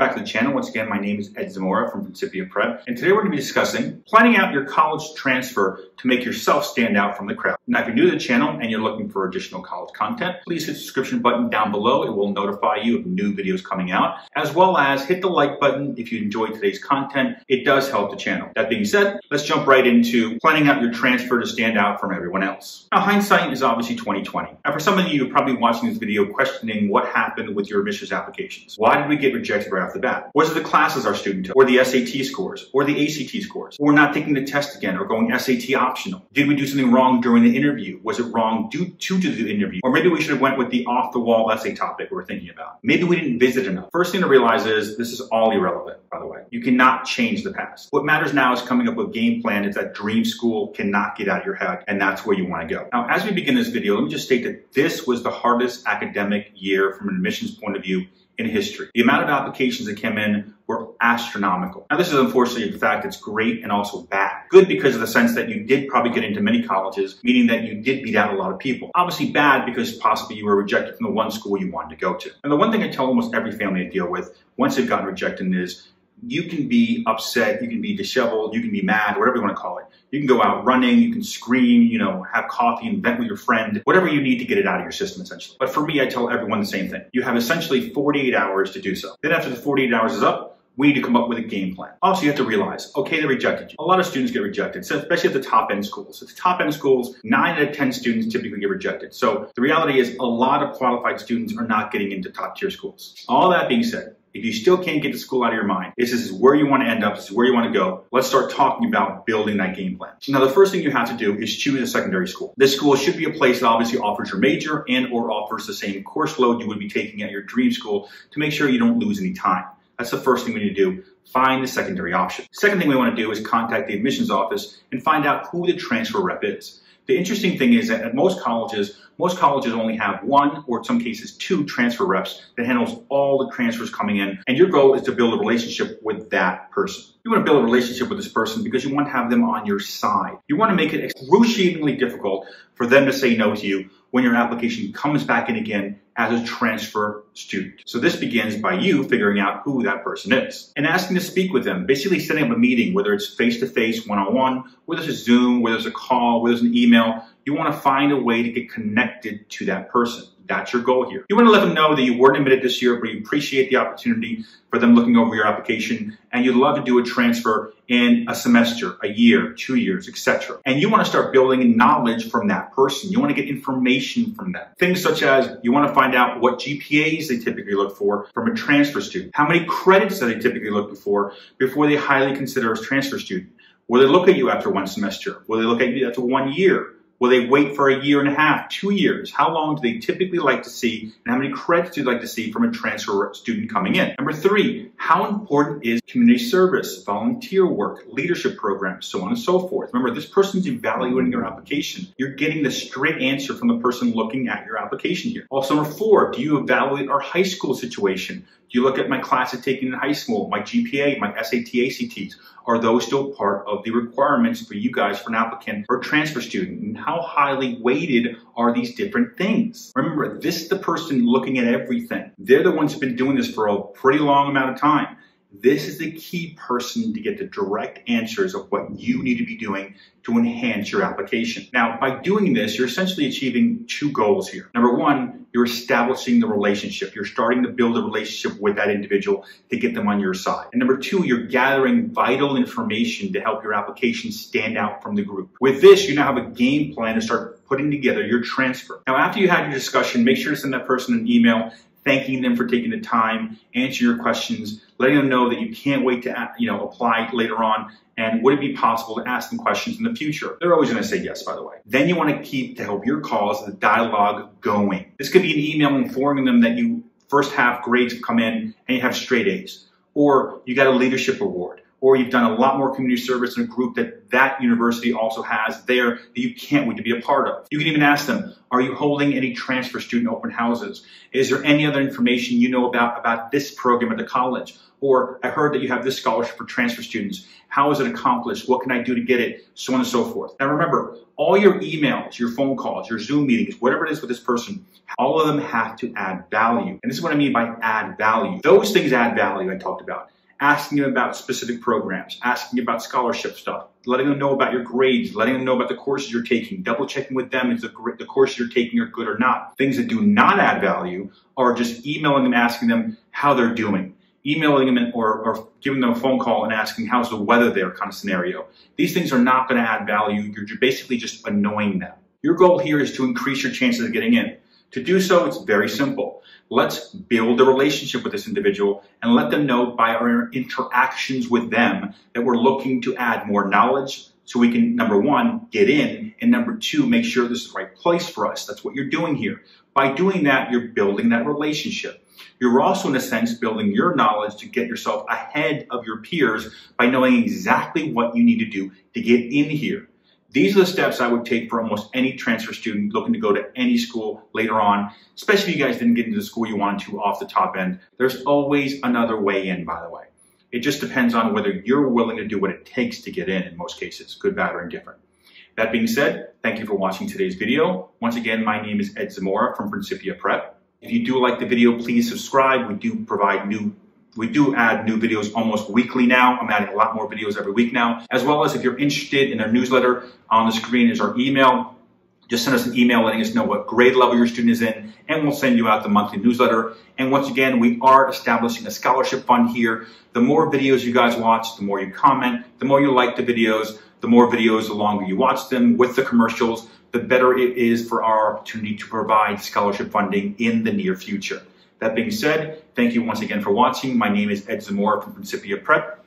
back to the channel. Once again, my name is Ed Zamora from Principia Prep, and today we're going to be discussing planning out your college transfer to make yourself stand out from the crowd. Now, if you're new to the channel and you're looking for additional college content, please hit the subscription button down below. It will notify you of new videos coming out, as well as hit the like button if you enjoyed today's content. It does help the channel. That being said, let's jump right into planning out your transfer to stand out from everyone else. Now, hindsight is obviously 2020. Now, for some of you, you're probably watching this video questioning what happened with your admissions applications. Why did we get rejected right off the bat? Was it the classes our student took, or the SAT scores, or the ACT scores, or not taking the test again, or going SAT optional? Did we do something wrong during the interview? Was it wrong due to the interview? Or maybe we should have went with the off-the-wall essay topic we were thinking about. Maybe we didn't visit enough. First thing to realize is this is all irrelevant, by the way. You cannot change the past. What matters now is coming up with game plan. It's that dream school cannot get out of your head, and that's where you want to go. Now, as we begin this video, let me just state that this was the hardest academic year from an admissions point of view in history. The amount of applications that came in were astronomical. Now, this is unfortunately a fact that's great and also bad. Good because of the sense that you did probably get into many colleges, meaning that you did beat out a lot of people. Obviously bad because possibly you were rejected from the one school you wanted to go to. And the one thing I tell almost every family I deal with once they've gotten rejected is you can be upset, you can be disheveled, you can be mad, whatever you want to call it. You can go out running, you can scream, you know, have coffee and vent with your friend, whatever you need to get it out of your system essentially. But for me, I tell everyone the same thing. You have essentially 48 hours to do so. Then after the 48 hours is up, we need to come up with a game plan. Also, you have to realize, okay, they rejected you. A lot of students get rejected, so especially at the top end schools. At the top end schools, nine out of 10 students typically get rejected. So the reality is a lot of qualified students are not getting into top tier schools. All that being said, if you still can't get the school out of your mind, this is where you want to end up, this is where you want to go. Let's start talking about building that game plan. Now, the first thing you have to do is choose a secondary school. This school should be a place that obviously offers your major and or offers the same course load you would be taking at your dream school to make sure you don't lose any time. That's the first thing we need to do. Find the secondary option. Second thing we want to do is contact the admissions office and find out who the transfer rep is. The interesting thing is that at most colleges, most colleges only have one or in some cases two transfer reps that handles all the transfers coming in. And your goal is to build a relationship with that person. You want to build a relationship with this person because you want to have them on your side. You want to make it excruciatingly difficult for them to say no to you when your application comes back in again as a transfer student. So this begins by you figuring out who that person is and asking to speak with them, basically setting up a meeting, whether it's face-to-face, one-on-one, whether it's a Zoom, whether it's a call, whether it's an email. You want to find a way to get connected to that person. That's your goal here. You want to let them know that you weren't admitted this year, but you appreciate the opportunity for them looking over your application, and you'd love to do a transfer in a semester, a year, two years, etc. And you want to start building knowledge from that person. You want to get information from them. Things such as you want to find out what GPAs they typically look for from a transfer student. How many credits do they typically look for before they highly consider a transfer student? Will they look at you after one semester? Will they look at you after one year? Will they wait for a year and a half, two years? How long do they typically like to see and how many credits do they like to see from a transfer student coming in? Number three, how important is community service, volunteer work, leadership programs, so on and so forth? Remember, this person's evaluating your application. You're getting the straight answer from the person looking at your application here. Also, number four, do you evaluate our high school situation? Do you look at my classes taken in high school, my GPA, my SAT, ACTs? Are those still part of the requirements for you guys for an applicant or transfer student? How highly weighted are these different things? Remember, this is the person looking at everything. They're the ones who've been doing this for a pretty long amount of time. This is the key person to get the direct answers of what you need to be doing to enhance your application. Now, by doing this, you're essentially achieving two goals here. Number one, you're establishing the relationship. You're starting to build a relationship with that individual to get them on your side. And number two, you're gathering vital information to help your application stand out from the group. With this, you now have a game plan to start putting together your transfer. Now, after you had your discussion, make sure to send that person an email thanking them for taking the time, answering your questions, letting them know that you can't wait to uh, you know apply later on, and would it be possible to ask them questions in the future? They're always going to say yes, by the way. Then you want to keep to help your cause the dialogue going. This could be an email informing them that you first half grades come in and you have straight A's, or you got a leadership award or you've done a lot more community service in a group that that university also has there that you can't wait to be a part of. You can even ask them, are you holding any transfer student open houses? Is there any other information you know about, about this program at the college? Or I heard that you have this scholarship for transfer students. How is it accomplished? What can I do to get it? So on and so forth. Now remember, all your emails, your phone calls, your Zoom meetings, whatever it is with this person, all of them have to add value. And this is what I mean by add value. Those things add value I talked about asking them about specific programs, asking about scholarship stuff, letting them know about your grades, letting them know about the courses you're taking, double checking with them if the, the courses you're taking are good or not. Things that do not add value are just emailing them, asking them how they're doing, emailing them or, or giving them a phone call and asking how's the weather there kind of scenario. These things are not going to add value. You're basically just annoying them. Your goal here is to increase your chances of getting in. To do so, it's very simple. Let's build a relationship with this individual and let them know by our interactions with them that we're looking to add more knowledge so we can, number one, get in, and number two, make sure this is the right place for us. That's what you're doing here. By doing that, you're building that relationship. You're also, in a sense, building your knowledge to get yourself ahead of your peers by knowing exactly what you need to do to get in here. These are the steps I would take for almost any transfer student looking to go to any school later on, especially if you guys didn't get into the school you wanted to off the top end. There's always another way in, by the way. It just depends on whether you're willing to do what it takes to get in in most cases, good, bad, or indifferent. That being said, thank you for watching today's video. Once again, my name is Ed Zamora from Principia Prep. If you do like the video, please subscribe. We do provide new we do add new videos almost weekly now. I'm adding a lot more videos every week now, as well as if you're interested in our newsletter, on the screen is our email. Just send us an email letting us know what grade level your student is in, and we'll send you out the monthly newsletter. And once again, we are establishing a scholarship fund here. The more videos you guys watch, the more you comment, the more you like the videos, the more videos, the longer you watch them with the commercials, the better it is for our opportunity to provide scholarship funding in the near future. That being said, thank you once again for watching. My name is Ed Zamora from Principia Prep.